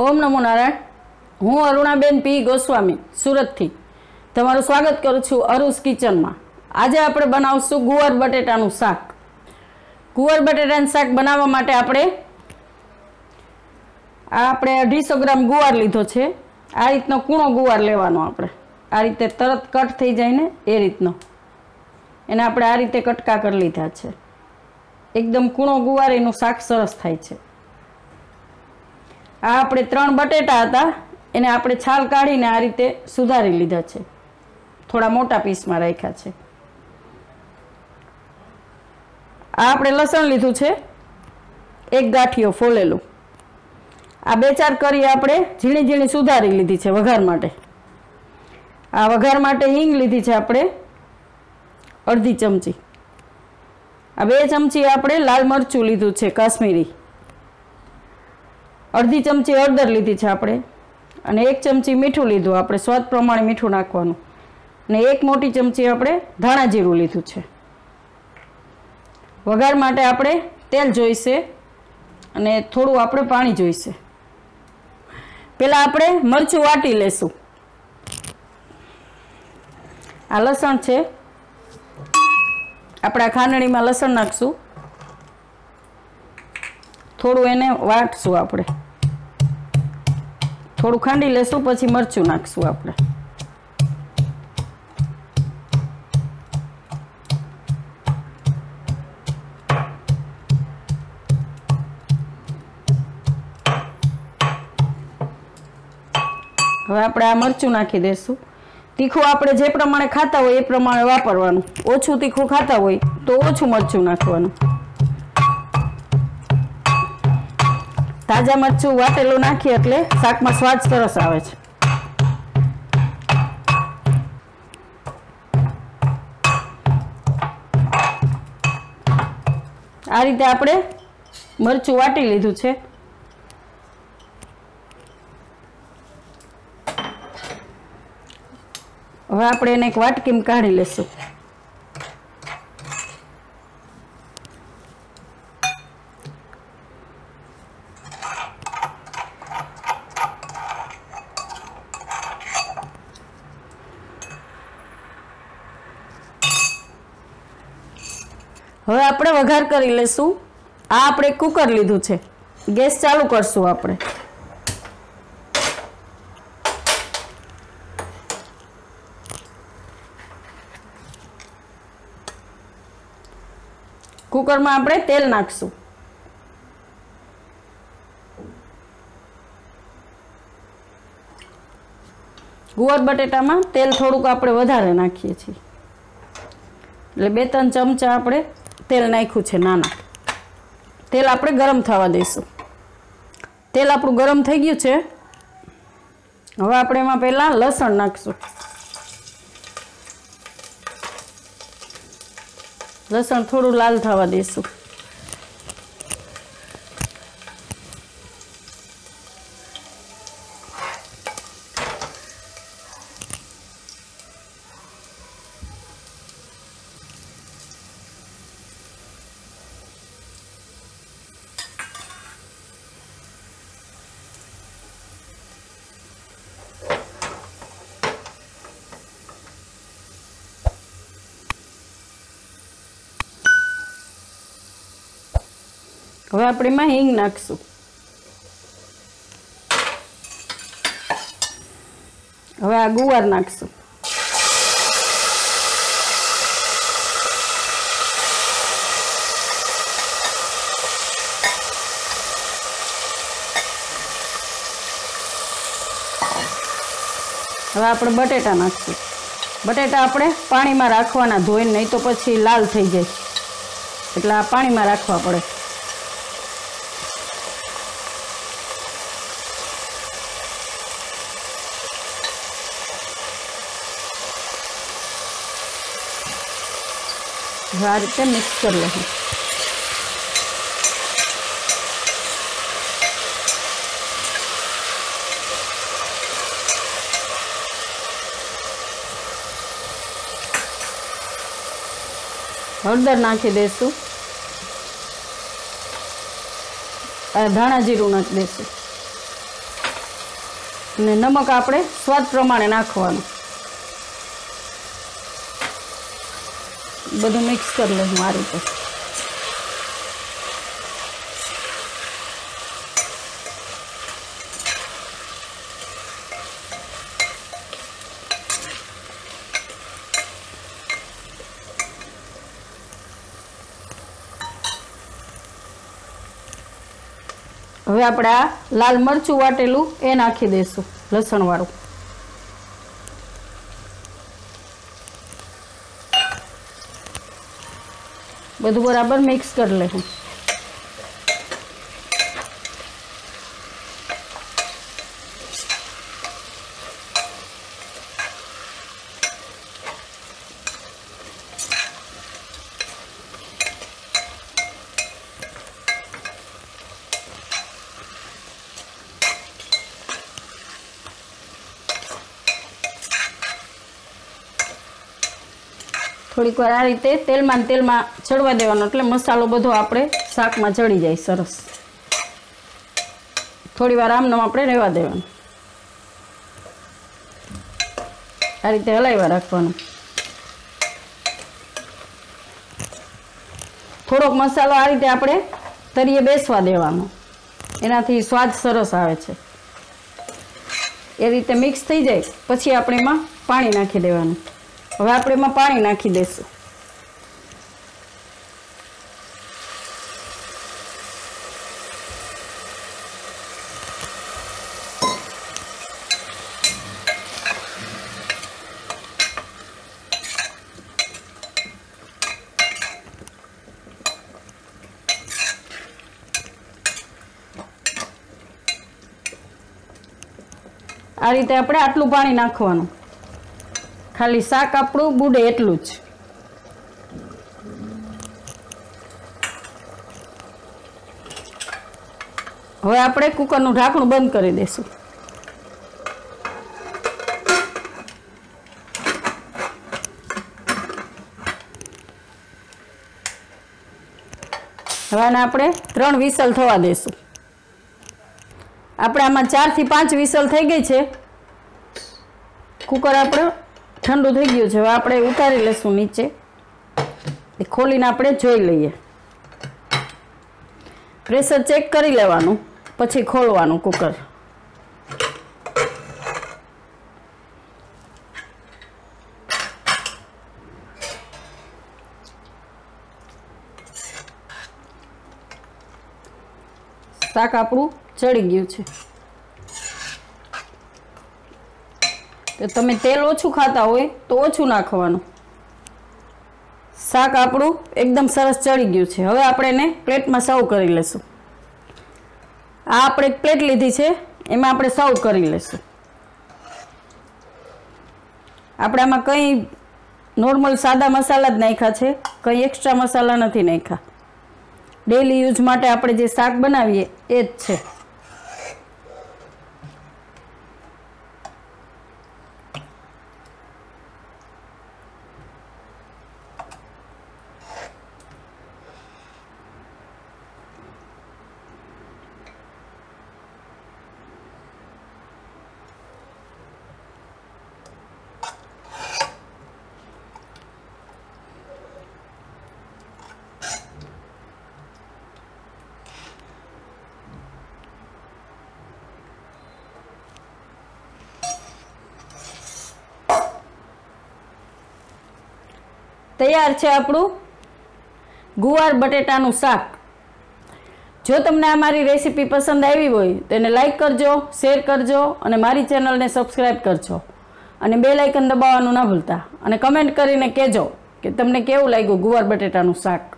ઓમ નમો નારાયણ. હું અરુણાબેન પી ગોસ્વામી, સુરતથી. તમારું સ્વાગત કરું છું અરુસ કિચનમાં. આજે આપણે બનાવશું ગુવાર બટેટાનું શાક. ગુવાર બટેટાનું શાક બનાવવા માટે આપણે આ આપણે અઢીસો ગ્રામ ગુવાર લીધો છે. આ રીતનો કૂણો ગુવાર લેવાનો આપણે. આ રીતે તરત કટ થઈ જાય ને એ રીતનો. એને આપણે આ રીતે કટકા કરી લીધા છે. એકદમ કૂણો ગુવાર એનું શાક સરસ થાય છે. આ આપણે ત્રણ બટેટા હતા, એને આપણે છાલ કાઢીને આ રીતે સુધારી લીધા છે. થોડા મોટા પીસમાં રાખ્યા છે. આ આપણે લસણ લીધું છે. એક ગાંઠિયો ફોલેલું. આ બે ચાર કરી આપણે ઝીણી ઝીણી સુધારી લીધી છે વઘાર માટે. આ વઘાર માટે હિંગ લીધી છે આપણે અડધી ચમચી. આ બે ચમચી આપણે લાલ મરચું લીધું છે, કાશ્મીરી. અડધી ચમચી હળદર લીધી છે આપણે. અને એક ચમચી મીઠું લીધું, આપણે સ્વાદ પ્રમાણે મીઠું નાખવાનું. અને એક મોટી ચમચી આપણે ધાણા જીરું લીધું છે. વઘાર માટે આપણે તેલ જોઈશે અને થોડું આપણે પાણી જોઈશે. પહેલાં આપણે મરચું વાટી લેશું. આ લસણ છે. આપણા ખાંડણીમાં લસણ નાખશું. થોડું એને વાટશું આપણે. થોડું ખાંડી લેશું, પછી મરચું નાખશું આપણે. હવે આપણે આ મરચું નાખી દઈશું તીખું આપણે જે પ્રમાણે ખાતા હોય એ પ્રમાણે વાપરવાનું. ઓછું તીખું ખાતા હોય તો ઓછું મરચું નાખવાનું. તાજા મરચું વાટેલું નાખીએ એટલે શાકમાં સ્વાદ સરસ આવે છે. આ રીતે આપણે મરચું વાટી લીધું છે. હવે આપણે એને એક વાટકીમ કાઢી લેશું. હવે આપણે વઘાર કરી લેશું આ આપણે કુકર લીધું છે. ગેસ ચાલુ કરશું આપણે. કુકરમાં આપણે તેલ નાખશું. ગુવાર બટેટામાં તેલ થોડુંક આપણે વધારે નાખીએ છીએ. એટલે બે ત્રણ ચમચા આપણે તેલ નાખ્યું છે નાના. તેલ આપણે ગરમ થવા દઈશું. તેલ આપણું ગરમ થઈ ગયું છે. હવે આપણે એમાં પહેલાં લસણ નાખીશું. લસણ થોડું લાલ થવા દઈશું. હવે આપણે એમાં હિંગ નાખશું. હવે આ ગુવાર નાખશું. હવે આપણે બટેટા નાખશું. બટેટા આપણે પાણીમાં રાખવાના ધોઈને, નહીં તો પછી લાલ થઈ જાય. એટલે આ પાણીમાં રાખવા પડે. આ રીતે મિક્સ કરી લઈશું હળદર નાખી દઈશું ધાણા જીરું નાખી દઈશું અને નમક આપણે સ્વાદ પ્રમાણે નાખવાનું. બધું મિક્સ કરી લઈશું આ રીતે હવે આપણે આ લાલ મરચું વાટેલું એ નાખી દઈશું, લસણવાળું. બધું બરાબર મિક્સ કરી લઈશું થોડીક વાર આ રીતે તેલમાં તેલમાં ચડવા દેવાનો. એટલે મસાલો બધો આપણે શાકમાં ચડી જાય સરસ. થોડી વાર આમનામ આપણે રહેવા દેવાનું. આ રીતે હલાવ્યા રાખવાનું. થોડોક મસાલો આ રીતે આપણે તરીએ બેસવા દેવાનો. એનાથી સ્વાદ સરસ આવે છે. એ રીતે મિક્સ થઈ જાય. પછી આપણે એમાં પાણી નાખી દેવાનું. હવે આપણે એમાં પાણી નાખી દઈશું આ રીતે આપણે આટલું પાણી નાખવાનું. ખાલી શાક આપણું બુડે એટલું જ. હવે આપણે કુકરનું ઢાંકણું બંધ કરી દઈશું. હવે આને આપણે ત્રણ વિસલ થવા દઈશું. આપણે આમાં ચારથી પાંચ વિસલ થઈ ગઈ છે. કુકર આપણે ઠંડુ થઈ ગયું છે. હવે આપણે ઉતારી લઈશું નીચે. એ ખોલીને આપણે જોઈ લઈએ. પ્રેશર ચેક કરી લેવાનું, પછી ખોલવાનું કુકર. શાક આપણું ચડી ગયું છે. તમે તેલ ઓછું ખાતા હોય તો ઓછું નાખવાનું શાક આપણું એકદમ સરસ ચડી ગયું છે. હવે આપણે એને પ્લેટમાં સર્વ કરી લઈશું આ આપણે એક પ્લેટ લીધી છે, એમાં આપણે સર્વ કરી લઈશું આપણે આમાં કંઈ નોર્મલ સાદા મસાલા જ નાખ્યા છે, કંઈ એક્સ્ટ્રા મસાલા નથી નાખ્યા. ડેલી યુઝ માટે આપણે જે શાક બનાવીએ એ જ છે. તૈયાર છે આપણું? ગુવાર બટેટાનું શાક. જો તમને આ મારી રેસીપી પસંદ આવી હોય, તો એને લાઇક કરજો, શેર કરજો, અને મારી ચેનલને સબસ્ક્રાઈબ કરજો. અને બે લાઇકન દબાવવાનું ના ભૂલતા. અને કમેન્ટ કરીને કહેજો કે તમને કેવું લાગ્યું ગુવાર બટેટાનું શાક?